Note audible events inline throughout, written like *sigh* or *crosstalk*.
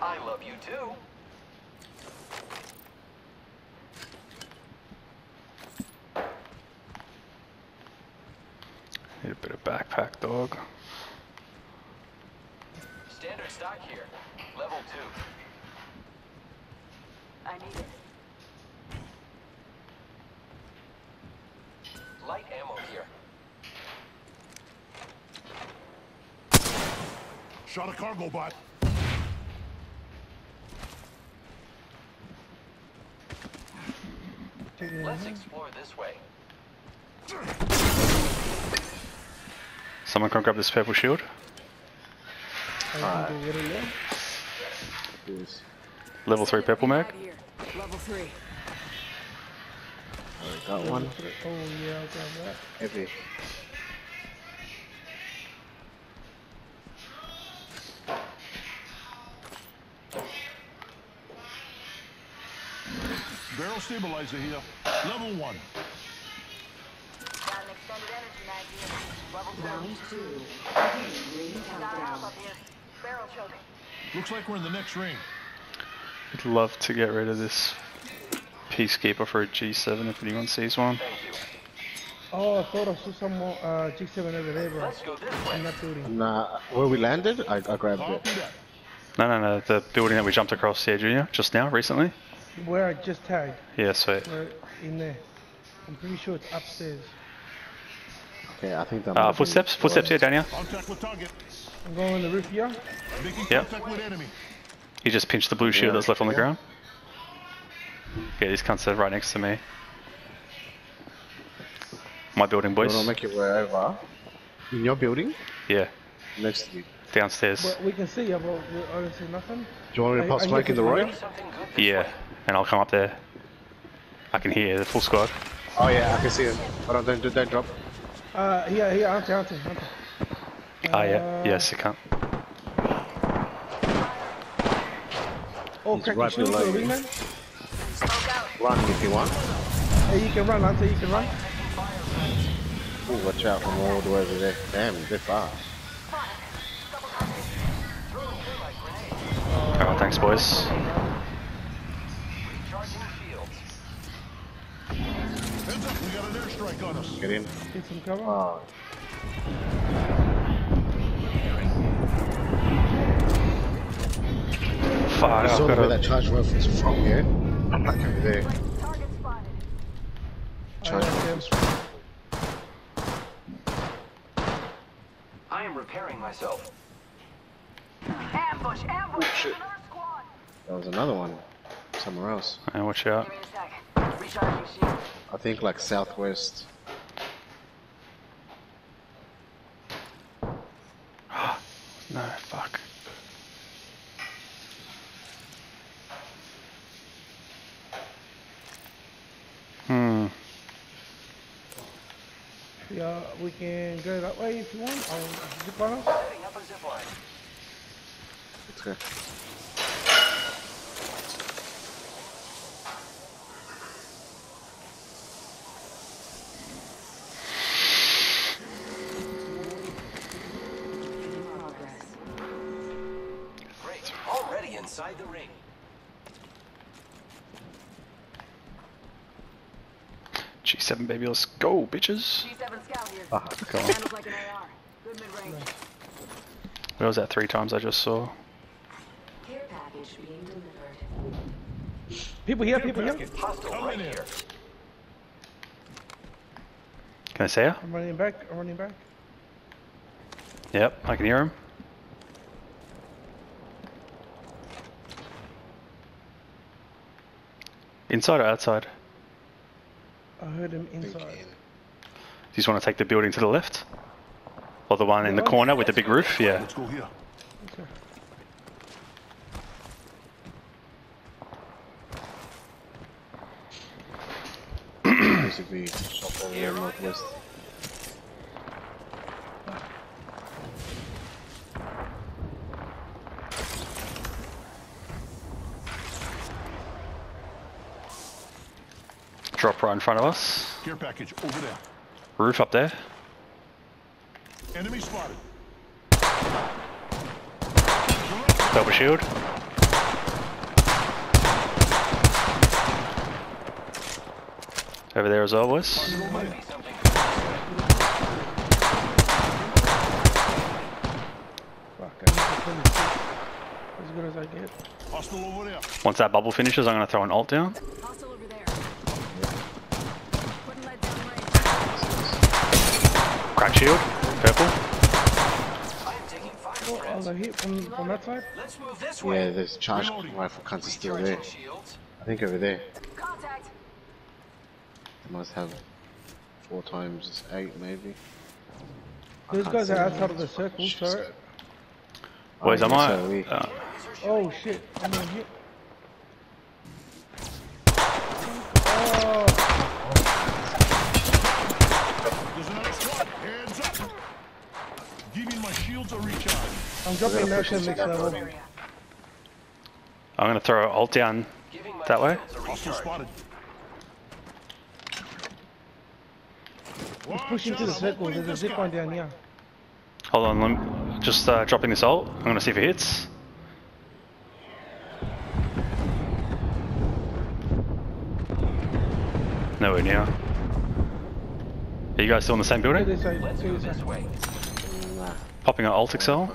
I love you too. Need a bit of backpack, dog. Standard stock here. Level two. I need it. Light ammo here. Shot a cargo bot. Let's explore this way. Someone can grab this purple shield. I can do it in there. Yes. Level 3 purple mag. Right here. Level three. Got one. Oh yeah, I'll grab that. Heavy. Barrel stabilizer here. Level one. Got an extended energy mag here. Level two. Round two. Ring countdown. up here. Barrel choking. Looks like we're in the next ring. I'd love to get rid of this Peacekeeper for a G7 if anyone sees one. Oh, I thought I saw some more uh, G7 over there, bro. Let's go this In way. that building. Nah, where we landed, I, I grabbed it. No, no, no, the building that we jumped across here, Junior, just now, recently. Where I just tagged. Yeah, sweet. We're in there. I'm pretty sure it's upstairs. Okay, I think that Uh, might be- footsteps, footsteps here, Daniel. Contact with target. I'm going on the roof here. Making Yep. contact enemy. He just pinched the blue shield Yeah, that's left on the yeah. ground. Yeah, these cunts are right next to me. My building, boys. wanna make your way over? In your building? Yeah, Next to you. downstairs. Well, we can see you, but I don't see nothing. Do you want me to Are- pop smoke in the looking road? for Something good this Yeah, way. And I'll come up there. I can hear the full squad. Oh yeah, I can see it. Hold on, don't, don't, don't drop. Uh, here, here, Ante, Ante, Ante. Ah, yeah, yes, it can't. Oh, He's crack right your below you. wingman. Smoke out. Run if you want. Hey, you can run, Ante, you can run. Ooh, watch out from all the way over there. Damn, they're fast. Alright, thanks, boys. Recharging shields. Heads up, we got an airstrike on us. Get in. Get some cover. Oh, Fuck, I saw where that charge rifle is from, yeah? Like over there. Target spotted. Charge rifle. I am repairing myself. Ambush, ambush. Oh, shit. Another. There was another one. Somewhere else. Yeah, watch out. Give me a sec. Recharging shield. I think like southwest. *gasps* No, fuck. Hmm. Yeah, we can go that way if you want. I'll zip on us. Setting up a zip line. Let's inside the ring. G7, baby, let's go, bitches. G7 scout. Ah, come on. Like an AR. Good mid-range. Where was that three times I just saw? Care package being delivered. People here, people here. Hostile right here. here. Can I say her? I'm running back. I'm running back. Yep, I can hear him. Inside or outside? I heard him inside. Do you just want to take the building to the left? Or the one in the corner with the big roof? Yeah. Let's go here. Okay. *coughs* Basically, shop over there northwest. Drop right in front of us. Care package over there. Roof up there. Enemy spotted. Double shield. Over there as always. Once that bubble finishes, I'm going to throw an alt down. Crack shield, purple. I am taking Oh, friends. the hit from, from that side? Let's move this Yeah, there's charge rifle cunts are still there. I think over there. Contact. They must have four times eight, maybe. I Those guys see are them. outside of the circle, Shit, sorry. Boys, I Oh, might. so Uh, Oh shit, I'm gonna hit. Oh, There's another squad. Heads up. Giving my shields a recharge. I'm dropping gotta that push to this next level. I'm gonna throw an alt down that way. shields a Hostile recharge. spotted. Watch Push into out, the circle, there's a zip guy. line down here. Hold on, let me, just uh, dropping this alt. I'm gonna see if it hits. Nowhere near. Are you guys still in the same Go building? this way, Let's go this this way. way. Nah. Popping an ult accel.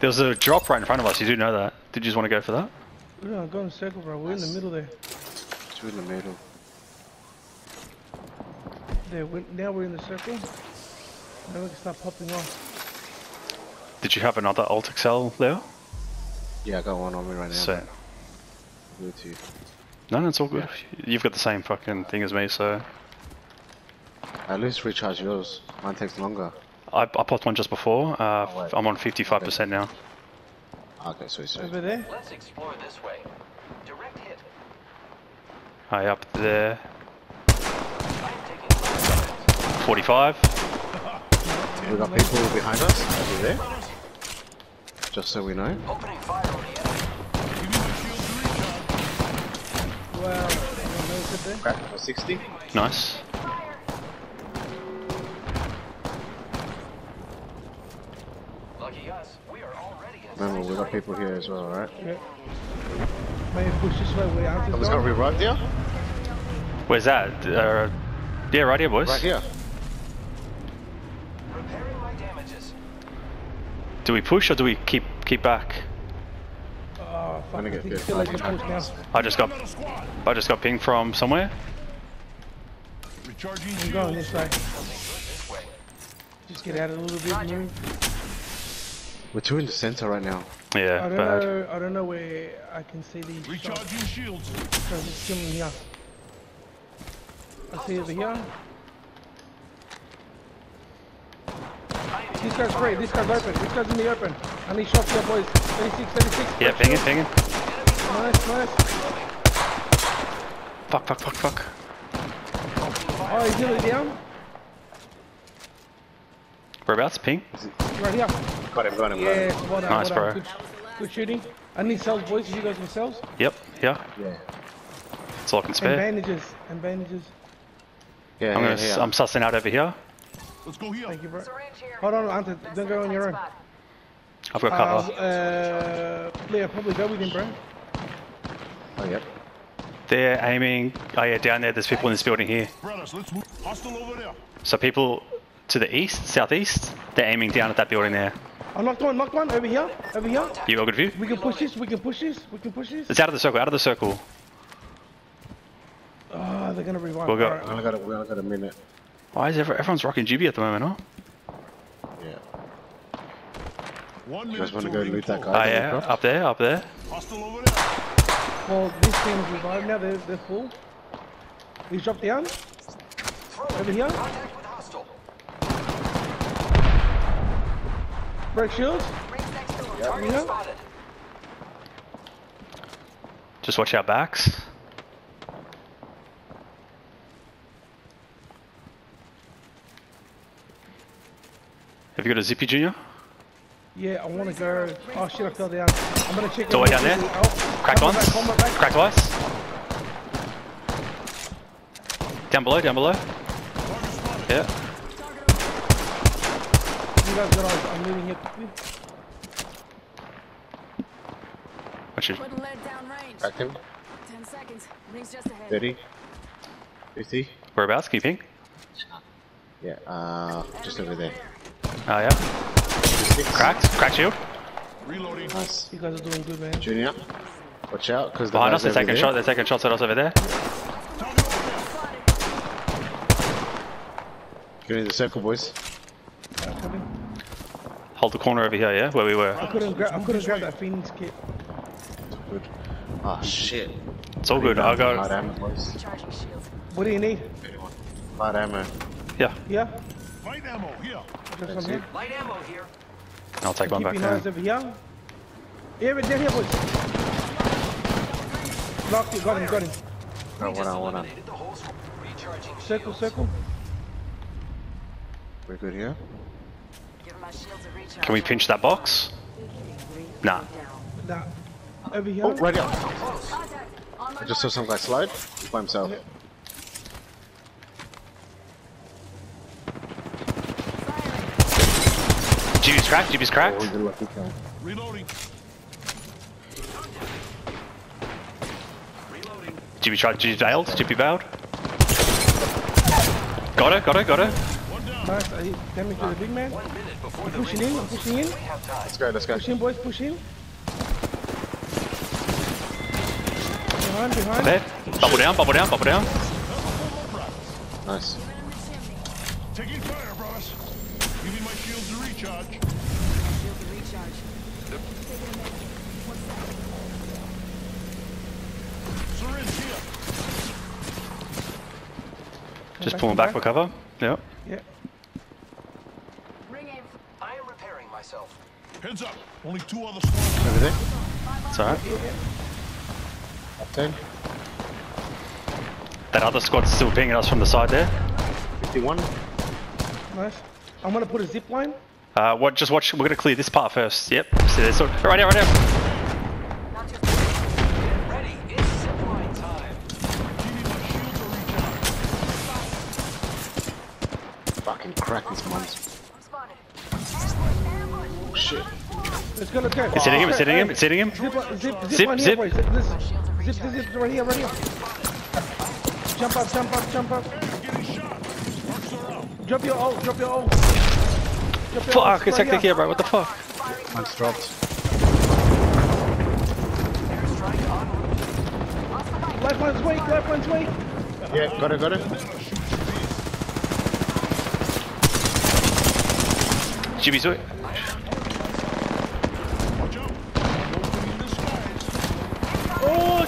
There was a drop right in front of us. You do know that. Did you just want to go for that? We're gonna go in a circle, bro. We're in the middle there. Two in the middle. There, we now we're in the circle. Now we can start popping off. Did you have another ult accel there? Yeah, I got one on me right now. So, Blue two. no, no, it's all good. You've got the same fucking thing as me, so At least recharge yours. Mine takes longer. I, I popped one just before. Uh, Oh. I'm on 55% now. Okay, sweet, sweet. Over there. Let's explore this way. Direct hit. Hi, up there. I am taking fire. 45. We got people behind us. Over there. Just so we know. Opening fire on the enemy. Giving my shields a recharge. Wow, I don't know what's there. Crack 60. Nice. Lucky us, we are already inside Remember, we the got people here as well, right? Yeah. Maybe push this way where Ant is Someone's got going. revived there? Where's that? Uh, yeah, right here, boys. Right here. Repairing my damages. Do we push or do we keep keep back? Oh, fuck, I get think this. like a push now. I just got Another. I just got pinged from somewhere. Recharging I'm going this way. This way. Just get out a little bit, move. We're two in the center right now. Yeah, I don't bad. know. I don't know where I can see these. shots. Recharging shields. So I'm just killing here. I see over here. This guy's great. This guy's open. This guy's in the open. I need shots here, boys. 36, 36. Yeah, pinging, pinging. Nice, nice. Fuck, fuck, fuck, fuck. Oh, he's nearly down. Whereabouts? Ping? Right here. Got him, got him, Yeah, well done, Nice, well bro. Good, good shooting. I need cells, boys. You guys need cells? Yep, yeah. Yeah. That's all I can And spare. bandages. And bandages. Yeah, I'm yeah, gonna. s yeah. am sussing out over here. Let's go here. Thank you, bro. Hold on, Ante. Don't go on your own. I've got Uh, cover. uh, yeah, probably go with him, bro. Oh, yep. They're aiming. Oh yeah, down there. There's people in this building here. Brothers, let's move. Hostile over there. So people to the east, southeast, they're aiming down at that building there. I knocked one, knocked one. Over here. Over here. You got a good view? We can push this. We can push this. We can push this. It's out of the circle. Out of the circle. Oh, they're gonna revive. We'll go. Alright. We only got a, we only got a minute. Why is every, everyone's rocking GB at the moment, huh? Yeah. One You minute guys want to go ring loot that guy? Oh yeah, crossed? up there, up there. Hostile over there. Well, this team's revived now. They're they're full. He's dropped down. Over here. Contact with hostile. Break shields. Rings next Yeah. Just watch our backs. Have you got a zippy junior? Yeah, I want to go. Oh shit, I fell down. I'm gonna check. Door it. down there? Oh, Cracked combat once. back, combat back. Cracked twice. Down below, down below. Yeah. You guys got eyes. I'm leaving here quickly. Watch it. Putting lead down range. Cracked him. 10 seconds. Rings just ahead. 30. 50. Whereabouts? Can you ping? Yeah, uh, just over there. Oh yeah. Cracked. Cracked shield. Reloading. Nice. You guys are doing good, man. Shooting up. Watch out, because the Behind us, guys they're over taking there. shots. They're taking shots at us over there. Get in the circle, boys. Alright, come in. Hold the corner over here, yeah, where we were. I couldn't grab. I couldn't grab that Phoenix kit. Good. Oh shit. It's all good. I Light got. ammo, boys. What do you need? Light ammo. Yeah, Yeah. Fight ammo, here. That's here. Light ammo here. I'll take one back your now. over here. Yeah, right down here, boys. Locked it. Got him. Got him. No, one on, one on. Eliminated the whole squad. Recharging Circle. Circle. We're good here. Give my shields a recharge. Can we pinch that box? Nah. Nah. Over here. Oh, right here. Contact. On my I just saw some guy slide. He's by himself. GB's cracked. GB's Oh, cracked. he's a lucky guy. Reloading. GB tried. GB bailed. GB bailed. Got it. Got it. Got it. One down. Nice. I hit damage to the big man. One minute before the Pushing in. I'm pushing in. We have time. Let's go, let's go. Push in, boys. Push in. Behind. Behind. There. Bubble down. Bubble down. Bubble down. Nice. Taking fire, brothers. Giving my shields a recharge. shields a recharge. Syringe here. Just pulling back for cover. Yep. Yeah. Ring aim. I am repairing myself. Heads up. Only two other squads. Over there. It's alright. Ten. That other squad's still pinging us from the side there. 51. Nice. I'm gonna put a zip line. Uh, what? Just watch. We're gonna clear this part first. Yep. See this? Right here. Right here. Not too Get ready. It's zipline time. Giving my shields a recharge. Fucking crack this monster. I'm spotted. Ambush. Ambush. Oh shit. Let's go. Let's go. It's hitting him. It's Hey, hitting him. hey. It's hitting him. Zip, line- zip, zip, Zip, line zip. Here, boys. Zip, this, zip, zip, zip, right here, right here. Jump up, jump up, jump up. Hey, getting shot. Marks are out. Drop your ult, drop your ult. Drop your ult, Fuck. It's right hectic here, bro. What the fuck? Mine's dropped. Lifeline's weak, lifeline's weak. Yeah, got it, got it. GB's weak. Watch out. Opening the skies. Oh,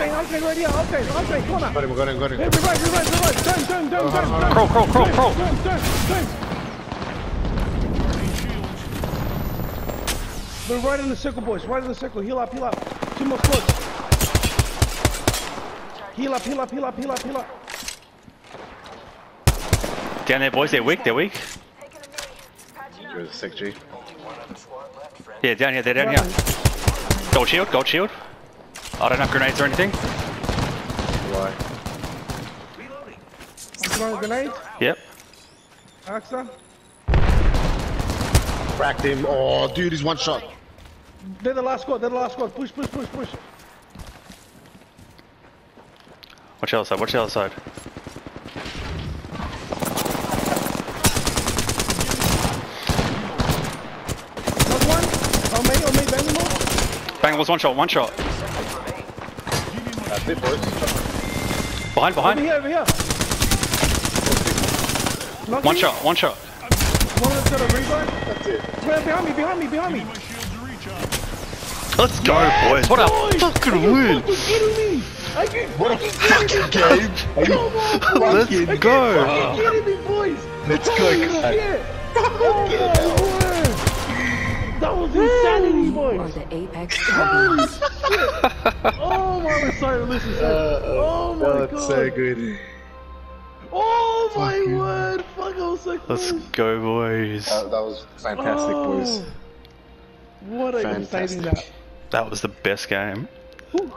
just wait. Octane, Octane right here. Octane, Octane, corner. Got him, got him, got Hey, him. revive, revive, revive. Turn, turn, turn, turn, turn. Crawl, crawl, crawl, crawl. Turn, turn, turn. Burning shields. They're right in the circle, boys. Right in the circle. Heal up, heal up. Two more squads. Heal up, heal up, heal up, heal up, heal up. Down there, boys. They're weak. They're weak. Taking a knee. Patching up. You're the sick G. Only one other squad left, friend. Yeah, down here. They're down here. Gold shield. Gold shield. I don't have grenades or anything. Why? Reloading. I'm throwing grenades. Yep. Axa. Cracked him. Oh, dude, he's one shot. They're the last squad. They're the last squad. Push, push, push, push. Watch the other side. Watch the other side. Not one. Oh, me, oh, me, bang them. Bang was one shot. One shot. That's it, boys. Behind. Over Behind. here, over here. Knock One shot. One shot. One of them's got a revive. That's it. Right behind me, behind me, behind me. My shields a recharge. Let's go, boys. What a fucking win. Fucking me? Are you What a fucking kidding me? fucking game. Come on. Let's Are you go. fucking kidding me, boys? Let's go, Holy cut. shit. Oh my word. That was insanity, boys. On to Apex Holy shit. Oh my, I'm sorry to listen to Oh my god. That's god. so good. Oh my Fucking- word. Fuck, I was so Let's close. go, boys. That, that was fantastic, oh, boys. Oh, What a exciting Fantastic. that. That was the best game. Whew.